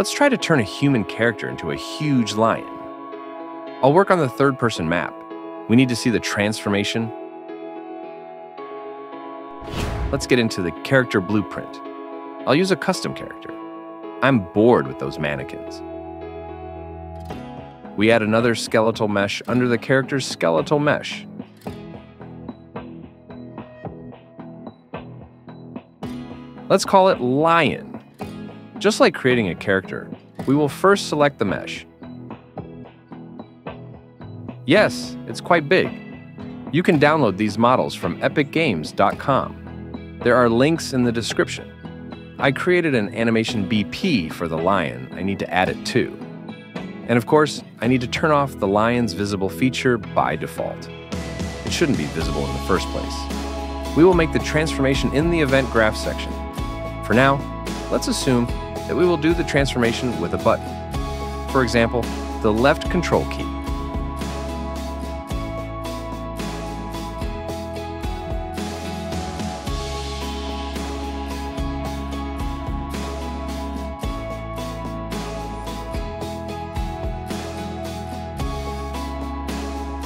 Let's try to turn a human character into a huge lion. I'll work on the third person map. We need to see the transformation. Let's get into the character blueprint. I'll use a custom character. I'm bored with those mannequins. We add another skeletal mesh under the character's skeletal mesh. Let's call it Lion. Just like creating a character, we will first select the mesh. Yes, it's quite big. You can download these models from epicgames.com. There are links in the description. I created an animation BP for the lion. I need to add it too. And of course, I need to turn off the lion's visible feature by default. It shouldn't be visible in the first place. We will make the transformation in the event graph section. For now, let's assume that we will do the transformation with a button. For example, the left control key.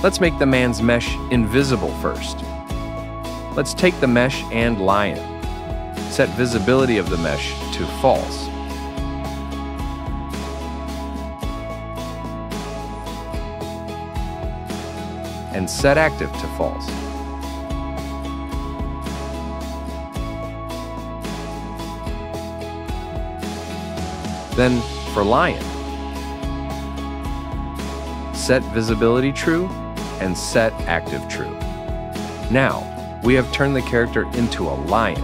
Let's make the man's mesh invisible first. Let's take the mesh and lion. Set visibility of the mesh to false. And set active to false. Then for lion, set visibility true and set active true. Now, we have turned the character into a lion,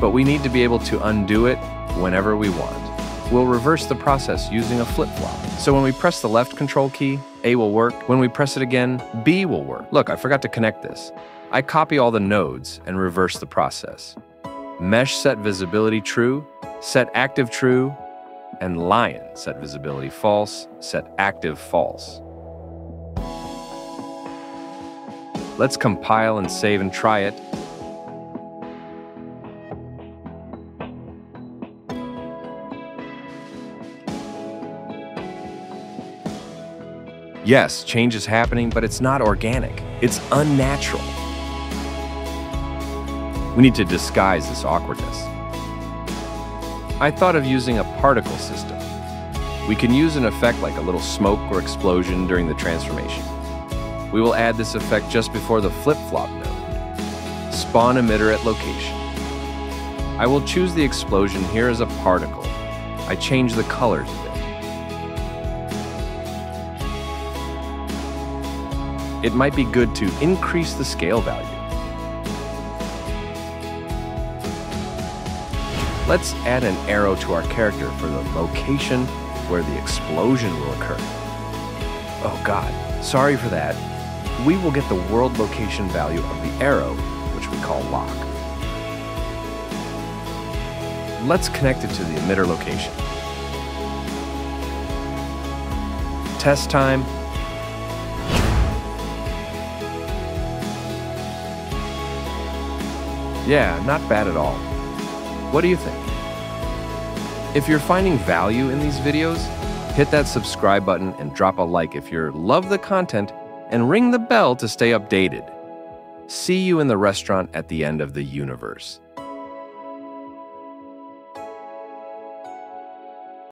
but we need to be able to undo it whenever we want. We'll reverse the process using a flip-flop. So when we press the left control key, A will work. When we press it again, B will work. Look, I forgot to connect this. I copy all the nodes and reverse the process. Mesh set visibility true, set active true, and lion set visibility false, set active false. Let's compile and save and try it. Yes, change is happening, but it's not organic. It's unnatural. We need to disguise this awkwardness. I thought of using a particle system. We can use an effect like a little smoke or explosion during the transformation. We will add this effect just before the flip-flop node. Spawn emitter at location. I will choose the explosion here as a particle. I change the colors a bit. It might be good to increase the scale value. Let's add an arrow to our character for the location where the explosion will occur. Oh god, sorry for that we will get the world location value of the arrow, which we call lock. Let's connect it to the emitter location. Test time. Yeah, not bad at all. What do you think? If you're finding value in these videos, hit that subscribe button and drop a like if you love the content and ring the bell to stay updated. See you in the restaurant at the end of the universe.